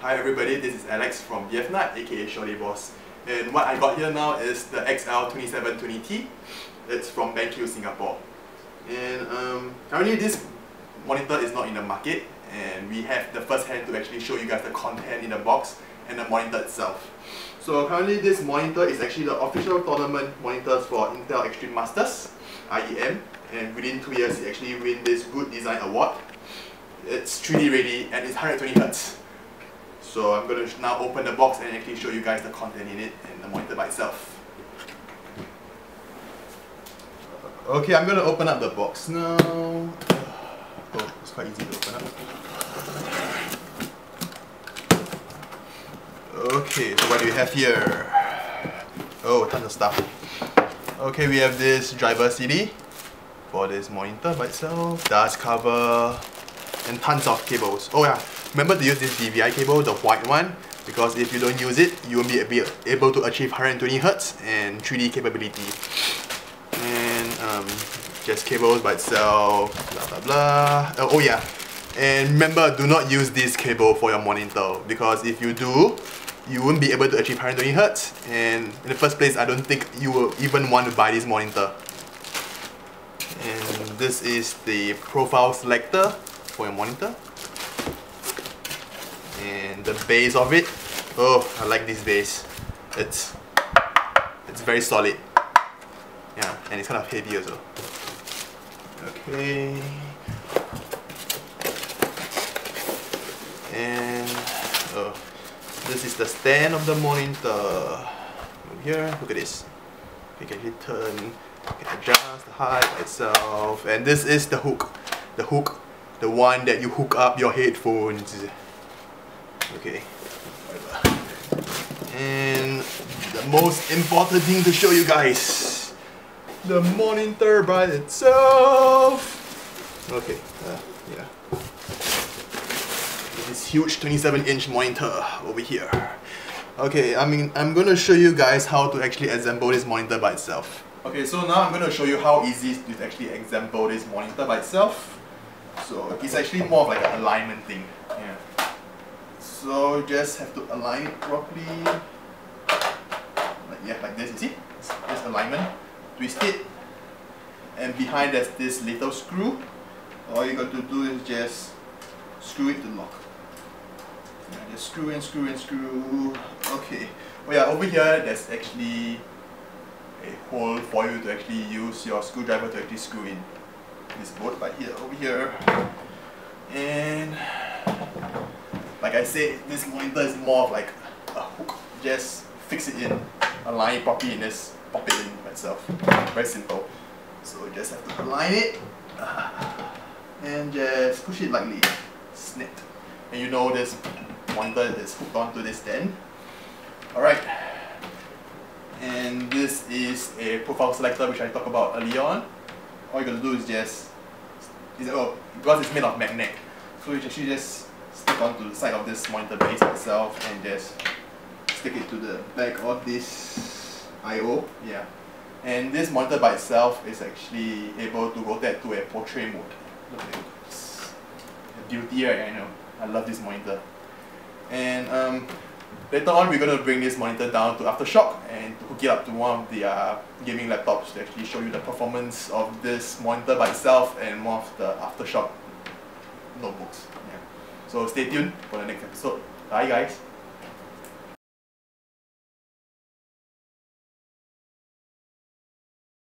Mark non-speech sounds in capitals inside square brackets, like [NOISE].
Hi everybody, this is Alex from BFNut, aka Shorty Boss. And what I got here now is the XL2720T. It's from BenQ Singapore. And um, currently this monitor is not in the market and we have the first hand to actually show you guys the content in the box and the monitor itself. So currently this monitor is actually the official tournament monitors for Intel Extreme Masters, IEM, and within two years it actually win this Good Design Award. It's 3D ready and it's 120 Hz. So I'm going to now open the box and actually show you guys the content in it and the monitor by itself. Okay, I'm going to open up the box now. Oh, it's quite easy to open up. Okay, so what do we have here? Oh, tons of stuff. Okay, we have this driver CD for this monitor by itself, dust cover, and tons of cables. Oh yeah, remember to use this DVI cable, the white one, because if you don't use it, you won't be able to achieve 120 Hz and 3D capability. And um, just cables by itself, blah blah blah. Oh, yeah, and remember, do not use this cable for your monitor because if you do, you won't be able to achieve 120 Hz and in the first place I don't think you will even want to buy this monitor. And this is the profile selector for your monitor. And the base of it, oh I like this base. It's it's very solid. Yeah, and it's kind of heavy also. Okay. And oh this is the stand of the monitor. Here, look at this. You can actually turn, you can adjust the height itself. And this is the hook. The hook, the one that you hook up your headphones. Okay, And the most important thing to show you guys. The monitor by itself. Okay, uh, yeah this huge 27 inch monitor over here. Okay, I mean, I'm gonna show you guys how to actually assemble this monitor by itself. Okay, so now I'm gonna show you how easy it is to actually assemble this monitor by itself. So it's actually more of like an alignment thing. Yeah. So you just have to align it properly. Like, yeah, like this, you see? This alignment. Twist it. And behind there's this little screw. All you got to do is just screw it to lock. Yeah, just screw and screw and screw. Okay. Oh yeah, over here there's actually a hole for you to actually use your screwdriver to actually screw in this bolt right here over here. And like I said, this monitor is more of like a hook. Just fix it in, align it properly and just pop it in myself. Very simple. So just have to align it [LAUGHS] and just push it lightly. Snip. And you know this monitor is hooked onto this stand. Alright. And this is a profile selector which I talked about earlier on. All you gotta do is just, is, oh, because it's made of magnet, so you actually just stick onto the side of this monitor base itself and just stick it to the back of this I.O. Yeah. And this monitor by itself is actually able to rotate to a portrait mode. Look at it. Beauty, right? I know. I love this monitor. And um, later on, we're going to bring this monitor down to Aftershock and hook it up to one of the uh, gaming laptops to actually show you the performance of this monitor by itself and more of the Aftershock notebooks. Yeah. So stay tuned for the next episode. Bye guys.